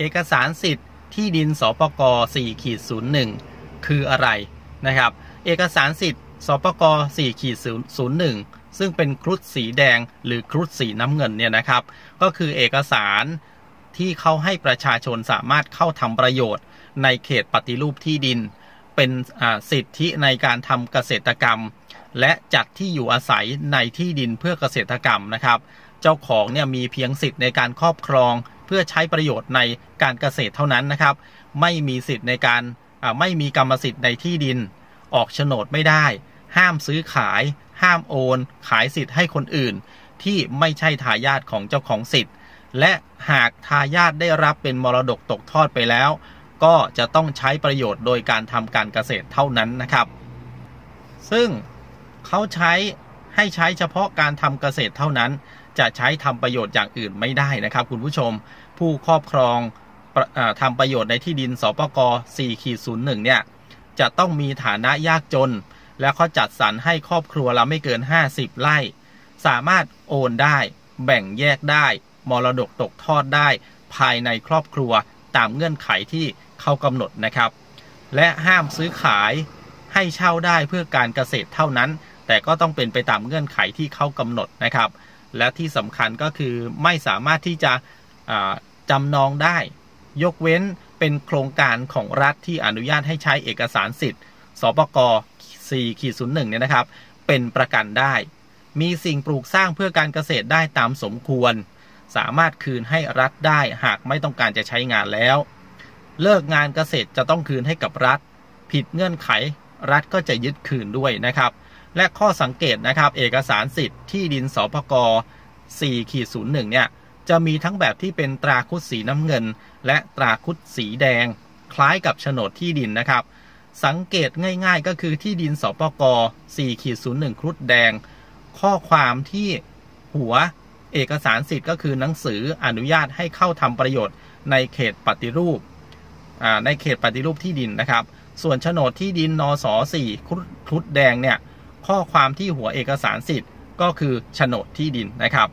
เอกสารสิทธิ์ที่ดินสปก4ขีด01 คืออะไรนะครับ เอกสารสิทธิ์สปก4ขีด01 ซึ่งเป็นครุฑสีแดงหรือครุฑสีน้ำเงินเนี่ยนะครับ ก็คือเอกสารที่เขาให้ประชาชนสามารถเข้าทำประโยชน์ ในเขตปฏิรูปที่ดิน เป็นสิทธิในการทำเกษตรกรรม และจัดที่อยู่อาศัยในที่ดินเพื่อเกษตรกรรมนะครับ เจ้าของเนี่ยมีเพียงสิทธิ์ในการครอบครอง เพื่อใช้ประโยชน์ในการเกษตรเท่านั้นนะครับ ไม่มีสิทธิ์ในการไม่มีกรรมสิทธิ์ในที่ดิน ออกโฉนดไม่ได้ ห้ามซื้อขาย ห้ามโอน ขายสิทธิ์ให้คนอื่น ที่ไม่ใช่ทายาทของเจ้าของสิทธิ์ และหากทายาทได้รับเป็นมรดกตกทอดไปแล้ว ก็จะต้องใช้ประโยชน์โดยการทำการเกษตรเท่านั้นนะครับ ซึ่งเขาใช้ ให้ใช้เฉพาะการทำเกษตรเท่านั้น จะใช้ทำประโยชน์อย่างอื่นไม่ได้นะครับคุณผู้ชม ผู้ครอบครองทำประโยชน์ในที่ดินสปก4ขีด01 เนี่ย จะต้องมีฐานะยากจน และเขาจัดสรรให้ครอบครัวละไม่เกิน 50 ไร่ สามารถโอนได้ แบ่งแยกได้ มรดกตกทอดได้ ภายในครอบครัวตามเงื่อนไขที่เขากำหนดนะครับ และห้ามซื้อขายให้เช่าได้เพื่อการเกษตรเท่านั้น แต่ก็ต้องเป็นไปตามเงื่อนไขที่เขากำหนดนะครับ และที่สำคัญก็คือไม่สามารถที่จะจำนองได้ ยกเว้นเป็นโครงการของรัฐที่อนุญาตให้ใช้เอกสารสิทธิ์สปก4ขีด01เนี่ยนะครับ เป็นประกันได้ มีสิ่งปลูกสร้างเพื่อการเกษตรได้ตามสมควร สามารถคืนให้รัฐได้หากไม่ต้องการจะใช้งานแล้ว เลิกงานเกษตรจะต้องคืนให้กับรัฐ ผิดเงื่อนไข รัฐก็จะยึดคืนด้วยนะครับ และข้อสังเกตนะครับ เอกสารสิทธิ์ที่ดินสปก4ขีด01เนี่ยจะมีทั้งแบบที่เป็นตราคุดสีน้ำเงิน และตราคุดสีแดง คล้ายกับโฉนดที่ดินนะครับ สังเกตง่ายๆก็คือที่ดินสปก4ขีด01ครุฑแดง ข้อความที่หัวเอกสารสิทธิ์ก็คือหนังสืออนุญาตให้เข้าทำประโยชน์ในเขตปฏิรูปในเขตปฏิรูปที่ดินนะครับ ส่วนโฉนดที่ดินนส4ครุฑแดงเนี่ย ข้อความที่หัวเอกสารสิทธิ์ก็คือโฉนดที่ดินนะครับ